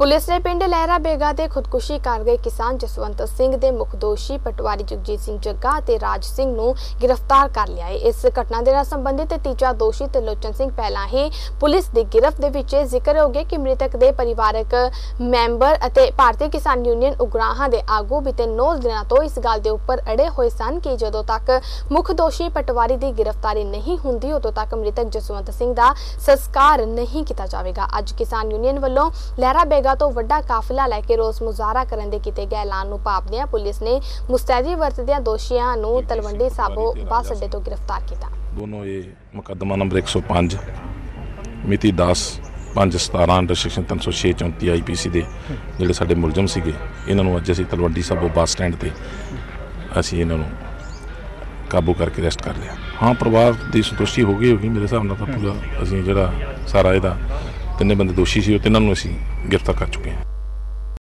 Police ਨੇ ਪਿੰਡ ਲਹਿਰਾ ਬੇਗਾ ਦੇ ਖੁਦਕੁਸ਼ੀ ਕਰ ਗਏ ਕਿਸਾਨ ਜਸਵੰਤ ਸਿੰਘ ਦੇ ਮੁੱਖ ਦੋਸ਼ੀ ਪਟਵਾਰੀ ਜਗਜੀਤ ਸਿੰਘ ਜੱਗਾ ਅਤੇ ਰਾਜ ਸਿੰਘ ਨੂੰ ਗ੍ਰਿਫਤਾਰ ਕਰ ਲਿਆ ਹੈ। ਇਸ ਘਟਨਾ ਦੇ ਨਾਲ ਸੰਬੰਧਿਤ ਤੀਜਾ ਦੋਸ਼ੀ ਤਿਲੋਚਨ ਸਿੰਘ ਪਹਿਲਾਂ ਹੀ ਪੁਲਿਸ ਦੀ ਗਿਰਫਤ ਦੇ ਵਿੱਚ ਜ਼ਿਕਰ ਹੋ ਗਿਆ ਕਿ ਮ੍ਰਿਤਕ ਦੇ ਪਰਿਵਾਰਕ ਮੈਂਬਰ ਅਤੇ ਭਾਰਤੀ ਕਿਸਾਨ ਯੂਨੀਅਨ ਉਗਰਾਹਾਂ ਦੇ ਆਗੂ ਬੀਤੇ 9 ਦਿਨਾਂ ਤੋਂ ਇਸ ਗੱਲ ਦੇ ਉੱਪਰ ਅੜੇ ਹੋਏ ਸਨ ਕਿ ਜਦੋਂ ਤੱਕ ਮੁੱਖ ਦੋਸ਼ੀ ਪਟਵਾਰੀ ਦੀ ਗ੍ਰਿਫਤਾਰੀ ਨਹੀਂ ਹੁੰਦੀ, ਉਦੋਂ ਤੱਕ ਮ੍ਰਿਤਕ ਜਸਵੰਤ ਸਿੰਘ ਦਾ ਸੰਸਕਾਰ ਨਹੀਂ ਕੀਤਾ ਜਾਵੇਗਾ। ਅੱਜ ਕਿਸਾਨ ਯੂਨੀਅਨ ਵੱਲੋਂ ਲਹਿਰਾ ਬੇਗਾ ਤੋਂ ਵੱਡਾ ਕਾਫਲਾ ਲੈ ਕੇ ਰੋਸ ਮੁਜ਼ਾਹਰਾ ਕਰਨ ਦੇ ਕੀਤੇ ਗਏ ਐਲਾਨ ਨੂੰ ਭਾਪਦਿਆਂ ਪੁਲਿਸ ਨੇ ਮੁਸਤੈਦੀ ਵਰਤਦਿਆਂ ਦੋਸ਼ੀਆਂ ਨੂੰ ਤਲਵੰਡੀ ਸਾਬੋ ਬੱਸ ਅੱਡੇ ਤੋਂ ਗ੍ਰਿਫਤਾਰ ਕੀਤਾ। ਦੋਨੋਂ ਇਹ ਮੁਕੱਦਮਾ ਨੰਬਰ 105 ਮਿਤੀ 10 5 17 ਅੰਡਰ ਸੈਕਸ਼ਨ 306 34 ਆਈਪੀਸੀ ਦੇ ਜਿਹੜੇ ਸਾਡੇ ਮੁਲਜ਼ਮ ਸੀਗੇ ਇਹਨਾਂ ਨੂੰ ਅੱਜ ਅਸੀਂ ਤਲਵੰਡੀ ਸਾਬੋ ਬੱਸ ਸਟੈਂਡ ਤੇ ਅਸੀਂ ਇਹਨਾਂ ਨੂੰ ਕਾਬੂ ਕਰਕੇ ਅਰੈਸਟ ਕਰ ਲਿਆ। ਹਾਂ ਪਰਿਵਾਰ ਦੀ ਸੰਤੁਸ਼ਟੀ ਹੋ ਗਈ ਹੋਗੀ ਮੇਰੇ ਹਿਸਾਬ ਨਾਲ ਤਾਂ ਪੂਰਾ ਅਸੀਂ ਜਿਹੜਾ ਸਾਰਾ ਇਹਦਾ ਤਿੰਨੇ ਬੰਦੇ ਦੋਸ਼ੀ ਸੀ ਉਹ ਤਿੰਨਾਂ ਨੂੰ ਅਸੀਂ ਗ੍ਰਿਫਤਾਰ ਕਰ ਚੁੱਕੇ ਹਾਂ।